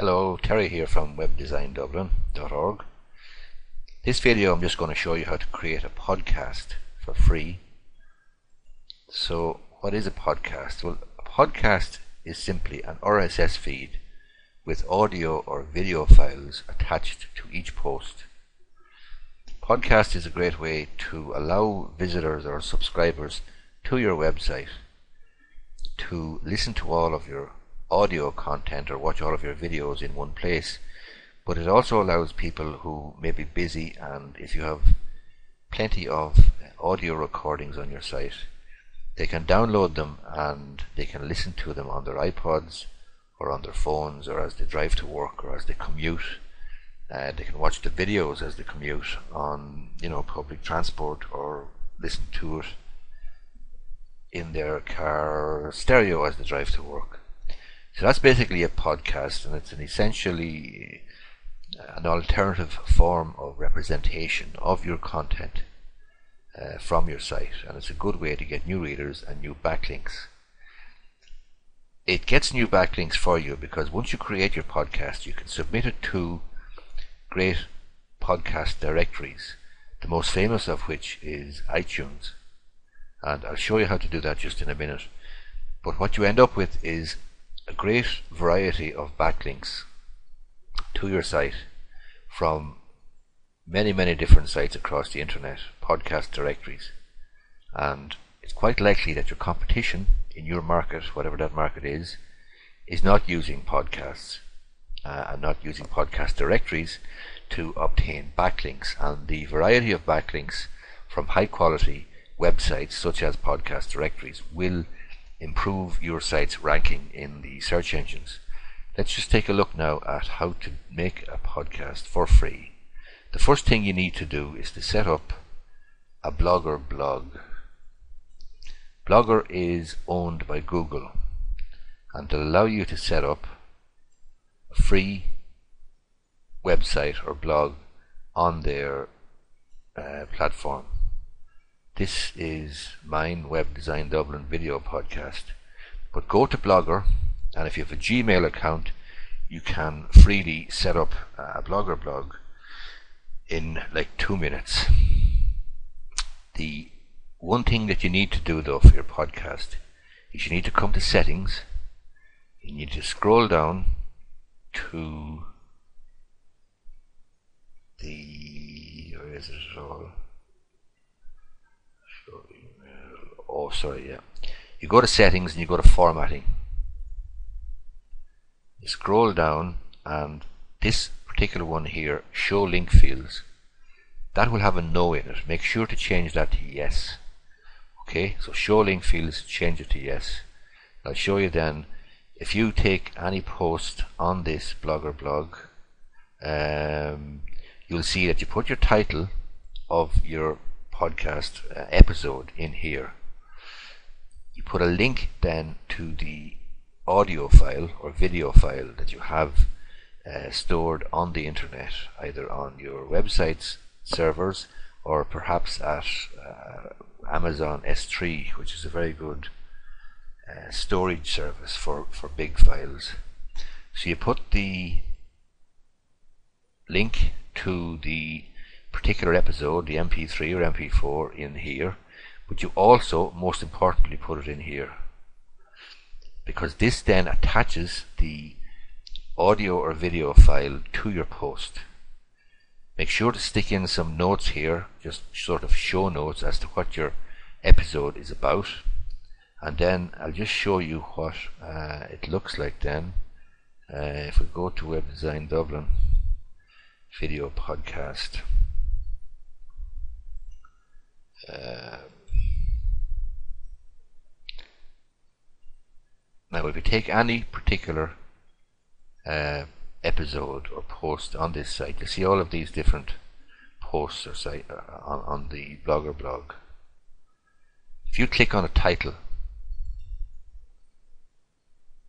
Hello, Terry here from webdesigndublin.org. This video I'm just going to show you how to create a podcast for free. So what is a podcast? Well, a podcast is simply an RSS feed with audio or video files attached to each post. Podcast is a great way to allow visitors or subscribers to your website to listen to all of your audio content or watch all of your videos in one place. But it also allows people who may be busy and if you have plenty of audio recordings on your site they can download them and they can listen to them on their iPods or on their phones or as they drive to work or as they commute. Uh, they can watch the videos as they commute on you know public transport or listen to it in their car stereo as they drive to work so that's basically a podcast, and it's an essentially uh, an alternative form of representation of your content uh, from your site, and it's a good way to get new readers and new backlinks. It gets new backlinks for you because once you create your podcast, you can submit it to great podcast directories, the most famous of which is iTunes. And I'll show you how to do that just in a minute. But what you end up with is a great variety of backlinks to your site from many, many different sites across the internet, podcast directories. And it's quite likely that your competition in your market, whatever that market is, is not using podcasts uh, and not using podcast directories to obtain backlinks. And the variety of backlinks from high quality websites such as podcast directories will improve your site's ranking in the search engines. Let's just take a look now at how to make a podcast for free. The first thing you need to do is to set up a Blogger blog. Blogger is owned by Google and to allow you to set up a free website or blog on their uh, platform. This is mine Web Design Dublin video podcast. But go to Blogger, and if you have a Gmail account, you can freely set up a Blogger blog in like two minutes. The one thing that you need to do though for your podcast is you need to come to settings. You need to scroll down to the where is it all? Oh sorry yeah. You go to settings and you go to formatting. You scroll down and this particular one here show link fields that will have a no in it. Make sure to change that to yes. Okay so show link fields change it to yes. I'll show you then if you take any post on this blogger blog um, you'll see that you put your title of your podcast uh, episode in here you put a link then to the audio file or video file that you have uh, stored on the internet, either on your website's servers or perhaps at uh, Amazon S3, which is a very good uh, storage service for, for big files. So you put the link to the particular episode, the MP3 or MP4 in here but you also most importantly put it in here? Because this then attaches the audio or video file to your post. Make sure to stick in some notes here just sort of show notes as to what your episode is about. And then I'll just show you what uh, it looks like then. Uh, if we go to Web Design Dublin video podcast. Uh, if you take any particular uh, episode or post on this site, you'll see all of these different posts or site, uh, on, on the blogger blog. If you click on a title,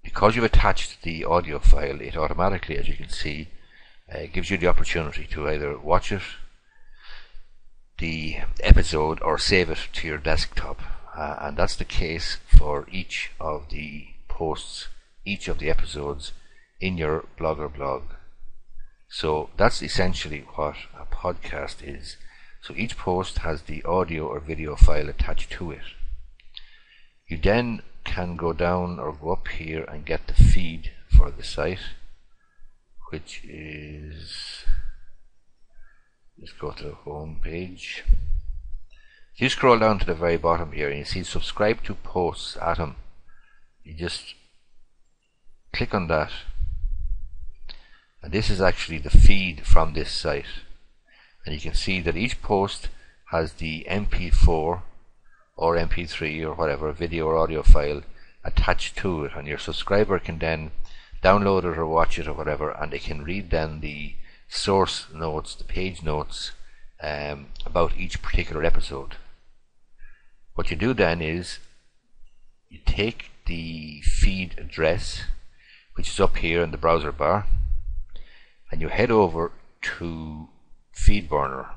because you've attached the audio file, it automatically, as you can see, uh, gives you the opportunity to either watch it, the episode, or save it to your desktop. Uh, and that's the case for each of the posts each of the episodes in your Blogger blog. So that's essentially what a podcast is. So each post has the audio or video file attached to it. You then can go down or go up here and get the feed for the site, which is let's go to the home page. You scroll down to the very bottom here and you see subscribe to posts atom, you just click on that. And this is actually the feed from this site. And you can see that each post has the mp4 or mp3 or whatever video or audio file attached to it. And your subscriber can then download it or watch it or whatever and they can read then the source notes the page notes um, about each particular episode. What you do then is you take the feed address which is up here in the browser bar and you head over to FeedBurner